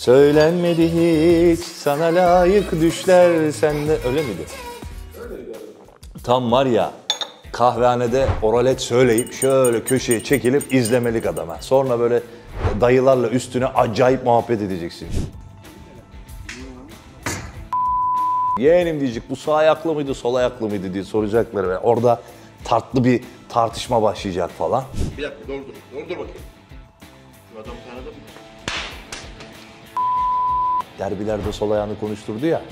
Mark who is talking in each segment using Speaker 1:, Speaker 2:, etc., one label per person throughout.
Speaker 1: Söylenmedi hiç sana layık düşler sende öyle miydi? Tam var ya kahvehanede oralet söyleyip şöyle köşeye çekilip izlemelik adama. Sonra böyle dayılarla üstüne acayip muhabbet edeceksin. Yeğenim diyecek bu sağ ayaklı mıydı sol ayaklı mıydı diye soracaklar ve orada tatlı bir tartışma başlayacak falan.
Speaker 2: Bir dakika doğru dur. Dur bakayım. Şu adamı tanıdın mı?
Speaker 1: Derbilerde sol ayağını konuşturdu ya.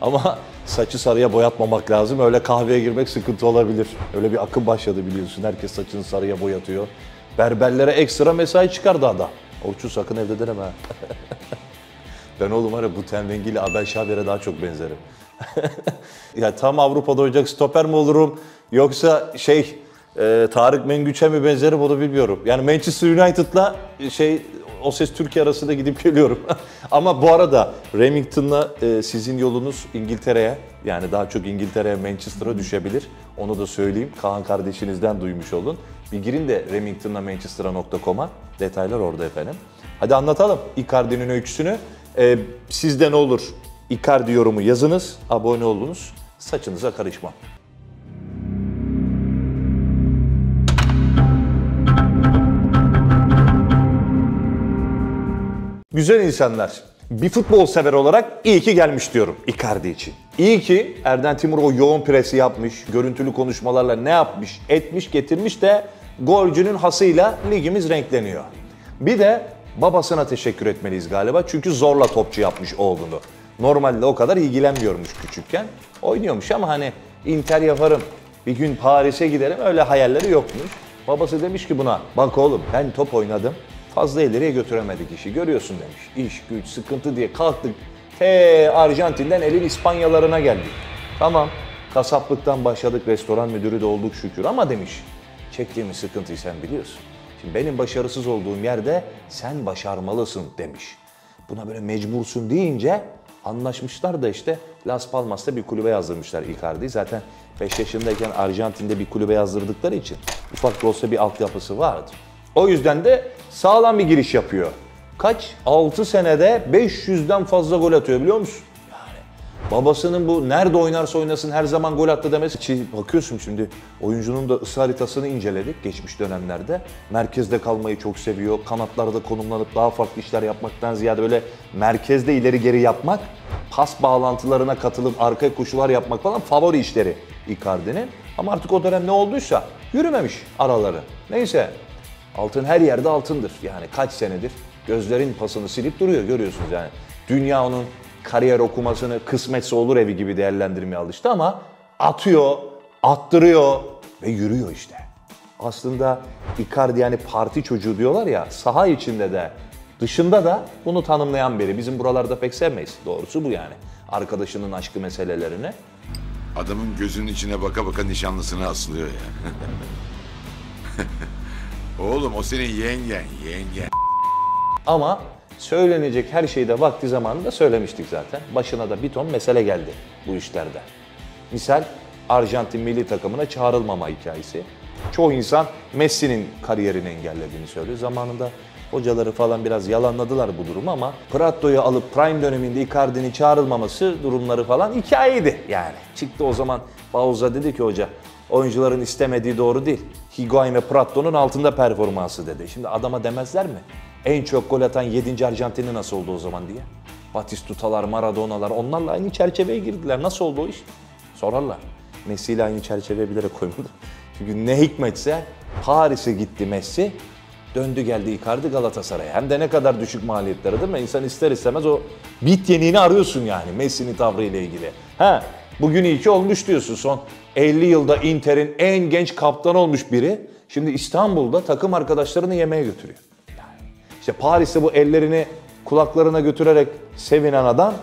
Speaker 1: Ama saçı sarıya boyatmamak lazım. Öyle kahveye girmek sıkıntı olabilir. Öyle bir akım başladı biliyorsun. Herkes saçını sarıya boyatıyor. Berberlere ekstra mesai çıkardı adam. Orçun sakın evde deneme ben oğlum var ya bu ten rengiyle Abel Şaber'e daha çok benzerim. ya tam Avrupa'da oynayacak stoper mi olurum yoksa şey e, Tarık Mengüç'e mi benzerim onu bilmiyorum. Yani Manchester United'la şey o ses Türkiye arasında gidip geliyorum. Ama bu arada Remington'la e, sizin yolunuz İngiltere'ye yani daha çok İngiltere'ye Manchester'a düşebilir. Onu da söyleyeyim. Kaan kardeşinizden duymuş olun. Bir girin de Remington'la Manchester'a.com'a. Detaylar orada efendim. Hadi anlatalım Icardi'nin öyküsünü. E, sizden olur Icardi yorumu yazınız, abone olunuz. Saçınıza karışmam. Güzel insanlar. Bir futbol sever olarak iyi ki gelmiş diyorum Icardi için. İyi ki Erden Timur o yoğun presi yapmış, görüntülü konuşmalarla ne yapmış, etmiş, getirmiş de golcünün hasıyla ligimiz renkleniyor. Bir de babasına teşekkür etmeliyiz galiba çünkü zorla topçu yapmış oğlunu. Normalde o kadar ilgilenmiyormuş küçükken. Oynuyormuş ama hani Inter yaparım, bir gün Paris'e giderim öyle hayalleri yokmuş. Babası demiş ki buna bak oğlum ben top oynadım fazla ileriye götüremedik işi görüyorsun demiş. İş güç sıkıntı diye kalktık. Te Arjantin'den elin İspanyalarına geldik. Tamam kasaplıktan başladık restoran müdürü de olduk şükür ama demiş çektiğimiz sıkıntıyı sen biliyorsun. Şimdi benim başarısız olduğum yerde sen başarmalısın demiş. Buna böyle mecbursun deyince anlaşmışlar da işte Las Palmas'ta bir kulübe yazdırmışlar Icardi'yi. Zaten 5 yaşındayken Arjantin'de bir kulübe yazdırdıkları için ufak da olsa bir altyapısı vardı. O yüzden de sağlam bir giriş yapıyor. Kaç? 6 senede 500'den fazla gol atıyor biliyor musun? Babasının bu nerede oynarsa oynasın her zaman gol attı demesi. Bakıyorsun şimdi oyuncunun da ısı haritasını inceledik geçmiş dönemlerde. Merkezde kalmayı çok seviyor. Kanatlarda konumlanıp daha farklı işler yapmaktan ziyade böyle merkezde ileri geri yapmak, pas bağlantılarına katılıp arka koşular yapmak falan favori işleri Icardi'nin. Ama artık o dönem ne olduysa yürümemiş araları. Neyse Altın her yerde altındır. Yani kaç senedir gözlerin pasını silip duruyor görüyorsunuz yani. Dünya onun kariyer okumasını kısmetse olur evi gibi değerlendirmeye alıştı ama atıyor, attırıyor ve yürüyor işte. Aslında Icardi yani parti çocuğu diyorlar ya saha içinde de dışında da bunu tanımlayan biri. Bizim buralarda pek sevmeyiz. Doğrusu bu yani. Arkadaşının aşkı meselelerini.
Speaker 2: Adamın gözünün içine baka baka nişanlısına asılıyor ya. Oğlum o senin yengen, yengen.
Speaker 1: Ama söylenecek her şeyi de vakti zamanında söylemiştik zaten. Başına da bir ton mesele geldi bu işlerde. Misal Arjantin milli takımına çağrılmama hikayesi. Çoğu insan Messi'nin kariyerini engellediğini söylüyor. Zamanında hocaları falan biraz yalanladılar bu durumu ama Pratto'yu alıp prime döneminde Icardi'nin çağrılmaması durumları falan hikayeydi yani. Çıktı o zaman Bauza dedi ki hoca oyuncuların istemediği doğru değil. Higuain ve Pratto'nun altında performansı dedi. Şimdi adama demezler mi? En çok gol atan 7. Arjantin'i nasıl oldu o zaman diye. Batistuta'lar, Maradona'lar onlarla aynı çerçeveye girdiler. Nasıl oldu o iş? Sorarlar. Messi ile aynı çerçeveye bilerek koymadı. Çünkü ne hikmetse Paris'e gitti Messi. Döndü geldi Icardi Galatasaray'a. Hem de ne kadar düşük maliyetleri değil mi? İnsan ister istemez o bit yeniğini arıyorsun yani Messi'nin tavrıyla ilgili. Ha, bugün iyi ki olmuş diyorsun. Son 50 yılda Inter'in en genç kaptan olmuş biri. Şimdi İstanbul'da takım arkadaşlarını yemeğe götürüyor. Yani işte Paris'te bu ellerini kulaklarına götürerek sevinen adam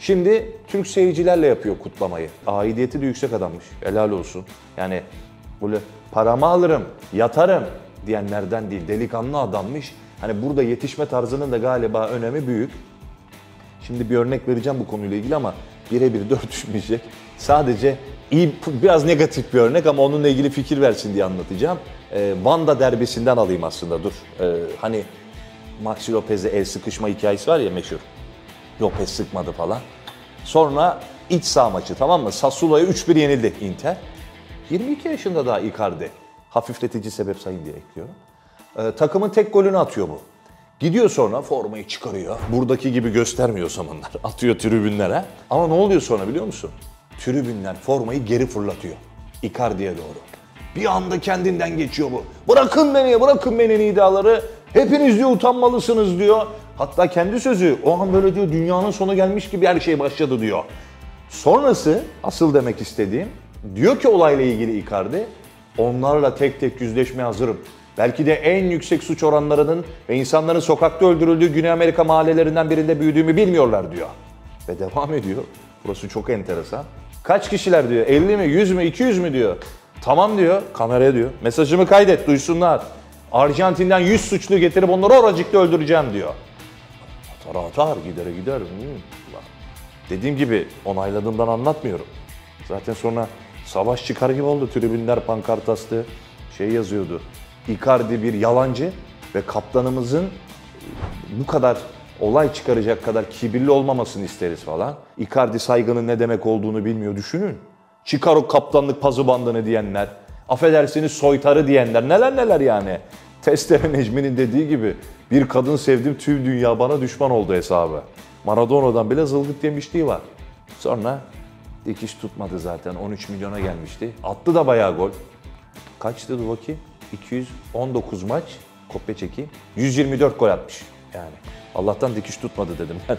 Speaker 1: şimdi Türk seyircilerle yapıyor kutlamayı. Aidiyeti de yüksek adammış. Helal olsun. Yani böyle paramı alırım, yatarım diyenlerden değil. Delikanlı adammış. Hani burada yetişme tarzının da galiba önemi büyük. Şimdi bir örnek vereceğim bu konuyla ilgili ama birebir de örtüşmeyecek. Sadece iyi, biraz negatif bir örnek ama onunla ilgili fikir versin diye anlatacağım. Ee, Vanda derbisinden alayım aslında dur. Ee, hani Maxi Lopez'e el sıkışma hikayesi var ya meşhur. Lopez sıkmadı falan. Sonra iç saha maçı tamam mı? Sassuolo'ya 3-1 yenildi Inter. 22 yaşında daha Icardi. Hafifletici sebep sayın diye ekliyorum. Ee, takımın tek golünü atıyor bu. Gidiyor sonra formayı çıkarıyor. Buradaki gibi göstermiyor zamanlar. Atıyor tribünlere. Ama ne oluyor sonra biliyor musun? Tribünler formayı geri fırlatıyor. Icardi'ye doğru. Bir anda kendinden geçiyor bu. Bırakın beni, bırakın beni nidaları. Hepiniz diyor utanmalısınız diyor. Hatta kendi sözü o an böyle diyor dünyanın sonu gelmiş gibi her şey başladı diyor. Sonrası asıl demek istediğim diyor ki olayla ilgili Icardi onlarla tek tek yüzleşmeye hazırım. Belki de en yüksek suç oranlarının ve insanların sokakta öldürüldüğü Güney Amerika mahallelerinden birinde büyüdüğümü bilmiyorlar diyor. Ve devam ediyor. Burası çok enteresan. Kaç kişiler diyor? 50 mi, 100 mü, 200 mü diyor. Tamam diyor, kameraya diyor. Mesajımı kaydet, duysunlar. Arjantin'den 100 suçlu getirip onları oracıkta öldüreceğim diyor. Atar atar, gider gider. Hmm. Dediğim gibi onayladığımdan anlatmıyorum. Zaten sonra savaş çıkar gibi oldu. Tribünler pankart astı. Şey yazıyordu. Icardi bir yalancı ve kaptanımızın bu kadar olay çıkaracak kadar kibirli olmamasını isteriz falan. Icardi saygının ne demek olduğunu bilmiyor düşünün. Çıkar o kaptanlık pazı bandını diyenler. Affedersiniz soytarı diyenler. Neler neler yani. Testere Necmi'nin dediği gibi bir kadın sevdim tüm dünya bana düşman oldu hesabı. Maradona'dan bile zılgıt yemişliği var. Sonra dikiş tutmadı zaten 13 milyona gelmişti. Attı da bayağı gol. Kaçtı dur bakayım? 219 maç. Kopya çekeyim. 124 gol atmış. Yani Allah'tan dikiş tutmadı dedim ben.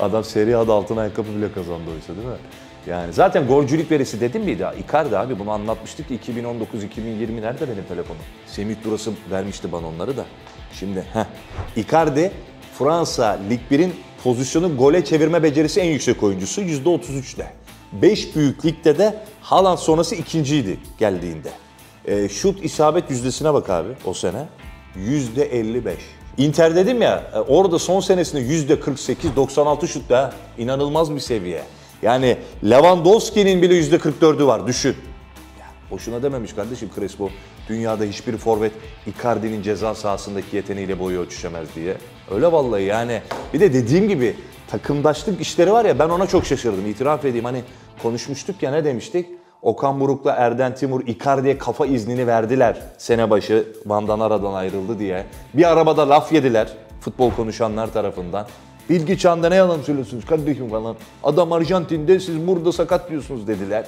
Speaker 1: Adam Serie A'da altın ayakkabı bile kazandı oysa değil mi? Yani zaten golcülük verisi dedim miydi? Icardi abi bunu anlatmıştık ki 2019-2020 nerede benim telefonum? Semih Durası vermişti bana onları da. Şimdi heh. Icardi Fransa Lig 1'in pozisyonu gole çevirme becerisi en yüksek oyuncusu %33'le. 5 büyük ligde de Haaland sonrası ikinciydi geldiğinde. E, şut isabet yüzdesine bak abi o sene. %55. Inter dedim ya e, orada son senesinde %48, 96 şut da inanılmaz bir seviye. Yani Lewandowski'nin bile %44'ü var düşün. Boşuna dememiş kardeşim Crespo. Dünyada hiçbir forvet Icardi'nin ceza sahasındaki yeteneğiyle boyu ölçüşemez diye. Öyle vallahi yani. Bir de dediğim gibi takımdaşlık işleri var ya ben ona çok şaşırdım. İtiraf edeyim hani konuşmuştuk ya ne demiştik? Okan Buruk'la Erden Timur Icardi'ye kafa iznini verdiler sene başı Van'dan aradan ayrıldı diye. Bir arabada laf yediler futbol konuşanlar tarafından. Bilgi çağında ne yalan söylüyorsunuz kardeşim falan. Adam Arjantin'de siz burada sakat diyorsunuz dediler.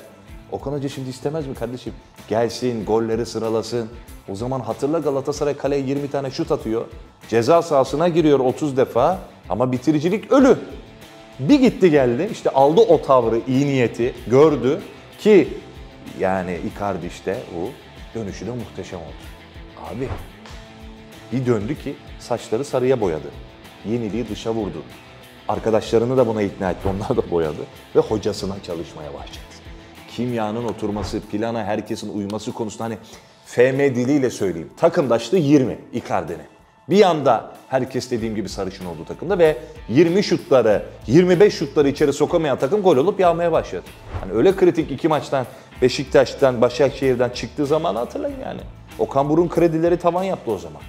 Speaker 1: Okan Hoca şimdi istemez mi kardeşim? Gelsin, golleri sıralasın. O zaman hatırla Galatasaray kaleye 20 tane şut atıyor. Ceza sahasına giriyor 30 defa ama bitiricilik ölü. Bir gitti geldi işte aldı o tavrı, iyi niyeti gördü ki yani Icardi işte o dönüşü de muhteşem oldu. Abi bir döndü ki saçları sarıya boyadı. Yeniliği dışa vurdu. Arkadaşlarını da buna ikna etti. Onlar da boyadı. Ve hocasına çalışmaya başladı. Kimyanın oturması, plana herkesin uyması konusunda hani FM diliyle söyleyeyim. Takımdaşlığı 20 Icardi'nin. Bir anda herkes dediğim gibi sarışın oldu takımda ve 20 şutları, 25 şutları içeri sokamayan takım gol olup yağmaya başladı. Hani öyle kritik iki maçtan Beşiktaş'tan, Başakşehir'den çıktığı zaman hatırlayın yani. Okan Buruk'un kredileri tavan yaptı o zaman.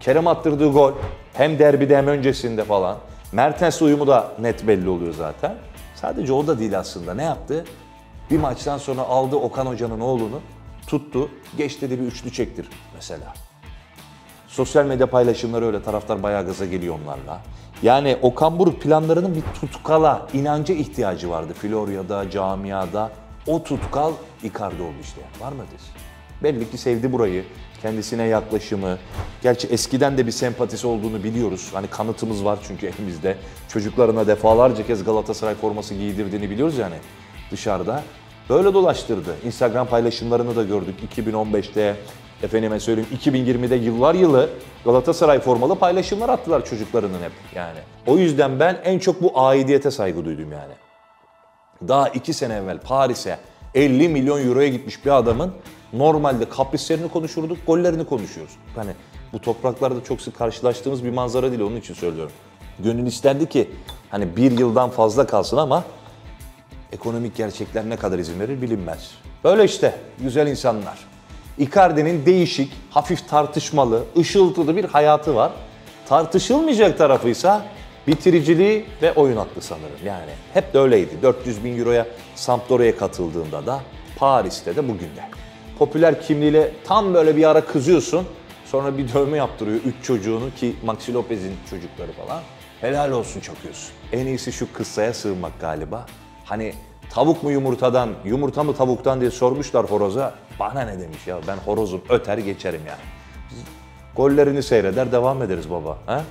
Speaker 1: Kerem attırdığı gol hem derbide hem öncesinde falan. Mertens uyumu da net belli oluyor zaten. Sadece o da değil aslında. Ne yaptı? Bir maçtan sonra aldı Okan Hoca'nın oğlunu, tuttu, geç dedi bir üçlü çektir mesela. Sosyal medya paylaşımları öyle taraftar bayağı gaza geliyor onlarla. Yani Okan Buruk planlarının bir tutkala, inanca ihtiyacı vardı. Florya'da, camiada. O tutkal Icardi oldu işte. Var mı ötesi? Belli ki sevdi burayı. Kendisine yaklaşımı. Gerçi eskiden de bir sempatisi olduğunu biliyoruz. Hani kanıtımız var çünkü elimizde. Çocuklarına defalarca kez Galatasaray forması giydirdiğini biliyoruz yani dışarıda. Böyle dolaştırdı. Instagram paylaşımlarını da gördük. 2015'te, efendime söyleyeyim 2020'de yıllar yılı Galatasaray formalı paylaşımlar attılar çocuklarının hep yani. O yüzden ben en çok bu aidiyete saygı duydum yani. Daha iki sene evvel Paris'e 50 milyon euroya gitmiş bir adamın normalde kaprislerini konuşurduk, gollerini konuşuyoruz. Hani bu topraklarda çok sık karşılaştığımız bir manzara değil onun için söylüyorum. Gönül isterdi ki hani bir yıldan fazla kalsın ama ekonomik gerçekler ne kadar izin verir bilinmez. Böyle işte güzel insanlar. Icardi'nin değişik, hafif tartışmalı, ışıltılı bir hayatı var. Tartışılmayacak tarafıysa Bitiriciliği ve oyun aklı sanırım yani. Hep de öyleydi. 400 bin euroya Sampdoria'ya katıldığında da Paris'te de bugün de. Popüler kimliğiyle tam böyle bir ara kızıyorsun. Sonra bir dövme yaptırıyor üç çocuğunu ki Maxi Lopez'in çocukları falan. Helal olsun çakıyorsun. En iyisi şu kıssaya sığınmak galiba. Hani tavuk mu yumurtadan, yumurta mı tavuktan diye sormuşlar horoza. Bana ne demiş ya ben horozum öter geçerim yani. Gollerini seyreder devam ederiz baba. Ha?